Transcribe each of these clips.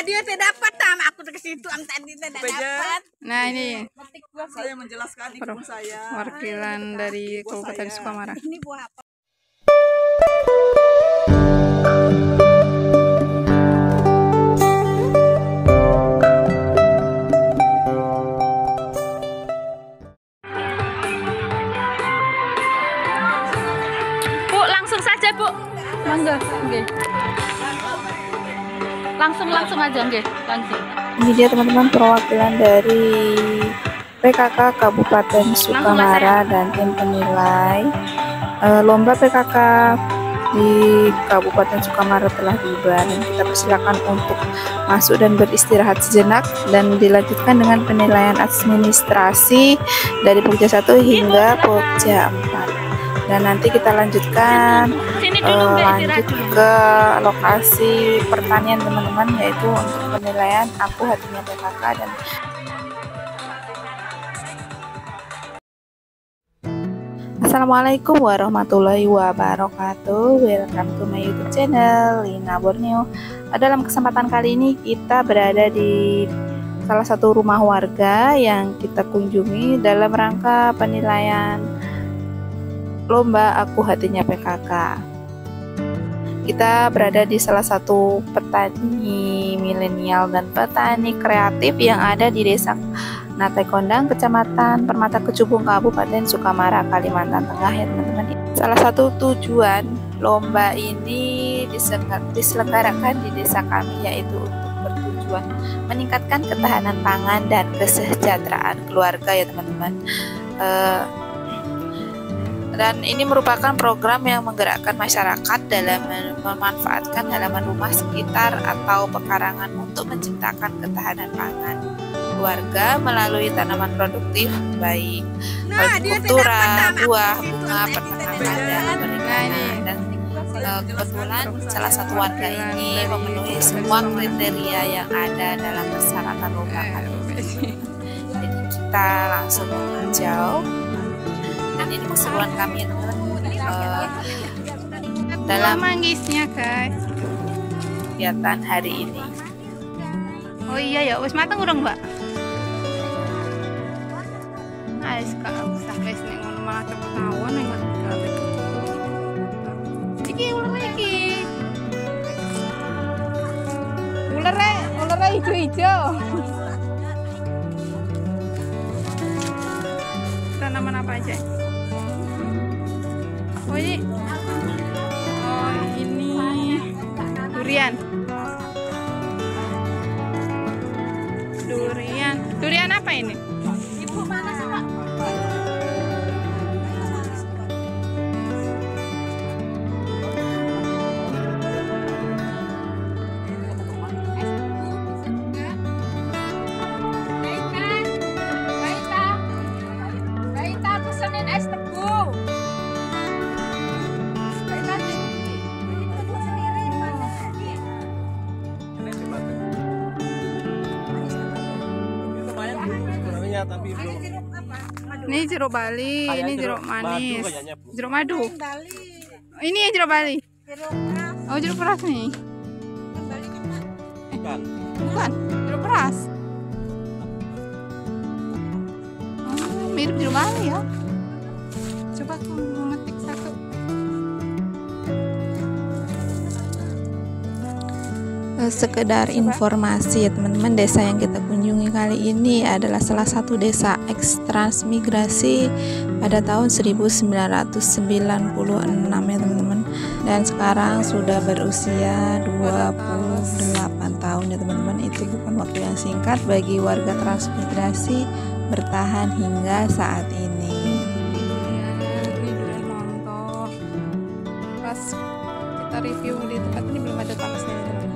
dia tidak dapat sama aku ke situ am tadi tidak dapat. Nah ini Saya menjelaskan di kebun saya. perwakilan dari Kabupaten Sukamara. Ini buah apa? Bu, langsung saja, Bu. Mangga, nggih. Langsung langsung aja, nggih. Langsung. Ini dia teman-teman perwakilan dari PKK Kabupaten Sukamara dan tim penilai Eh, lomba PKK di Kabupaten Sukamara telah dibubar dan kita persilakan untuk masuk dan beristirahat sejenak dan dilanjutkan dengan penilaian administrasi dari Pokja 1 hingga Pokja 4 dan nanti kita lanjutkan Sini dulu, nggih, lanjut ke lokasi pertanian teman-teman yaitu untuk penilaian aku hatinya PKK dan Assalamualaikum warahmatullahi wabarakatuh. Welcome to my youtube channel Lina Borneo. Dalam kesempatan kali ini kita berada di salah satu rumah warga yang kita kunjungi dalam rangka penilaian lomba Aku Hatinya PKK kita berada di salah satu petani milenial dan petani kreatif yang ada di desa Natai Kondang, Kecamatan Permata Kecubung, Kabupaten Sukamara, Kalimantan Tengah ya teman-teman. Salah satu tujuan lomba ini diselenggarakan di desa kami yaitu untuk bertujuan meningkatkan ketahanan pangan dan kesejahteraan keluarga ya teman-teman. Eh, dan ini merupakan program yang menggerakkan masyarakat dalam mem- memanfaatkan halaman rumah sekitar atau pekarangan untuk menciptakan ketahanan pangan keluarga melalui tanaman produktif baik Nah, aku buah, bunga, peternakan dan perikanan dan eh, kebetulan salah satu warga ini memenuhi semua kriteria yang ada dalam persyaratan lomba kali ini. Jadi kita langsung menjauh dan ini keseruan kami eh, dalam manggisnya, guys. kegiatan hari ini. Oh iya ya, wis mateng urung, Mbak? Ais kak usah guys nek ngono malah cepet tawon nek gawe. Iki ular iki. Ular ular hijau-hijau. Tanaman apa aja? mine. Ini jeruk Bali, Kayak ini jeruk jeruk madu manis. kayaknya, Bu. Jeruk madu. Bali, Ini jeruk Bali. jeruk Oh, jeruk peras nih. Bali kan Pak. Bukan. Bukan, jeruk peras. Oh, mirip jeruk Bali ya. Coba aku Sekedar informasi teman-teman desa yang kita kunjungi kali ini adalah salah satu desa ekstransmigrasi pada tahun 1996 ya teman-teman dan sekarang sudah berusia 28 tahun ya teman-teman itu bukan waktu yang singkat bagi warga transmigrasi bertahan hingga saat ini. Pas kita review di tempat ini belum ada ya, teman-teman.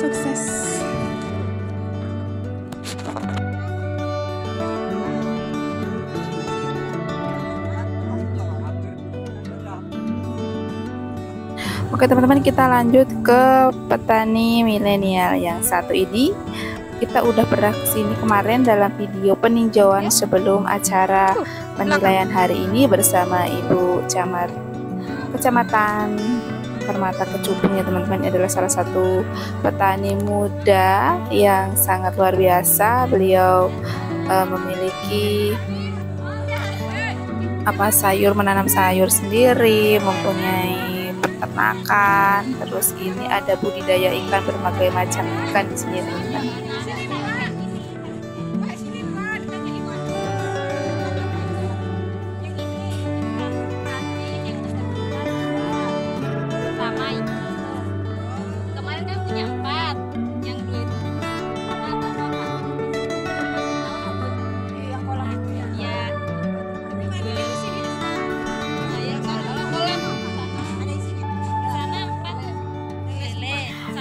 Sukses. Oke teman-teman kita lanjut ke petani milenial yang satu ini kita udah pernah ke sini kemarin dalam video peninjauan sebelum acara penilaian hari ini bersama Ibu Camat Kecamatan Permata Kecubung ya teman-teman. Adalah salah satu petani muda yang sangat luar biasa. Beliau uh, memiliki apa sayur menanam sayur sendiri mempunyai peternakan. Terus ini ada budidaya ikan berbagai macam ikan di sini teman-teman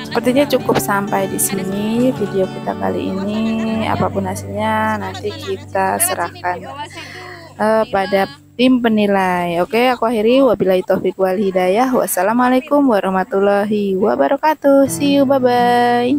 sepertinya cukup sampai di sini video kita kali ini. Apa pun hasilnya nanti kita serahkan uh, pada tim penilai. Oke aku akhiri. Wabillahi taufiq wal hidayah. Wassalamualaikum warahmatullahi wabarakatuh. See you. Bye bye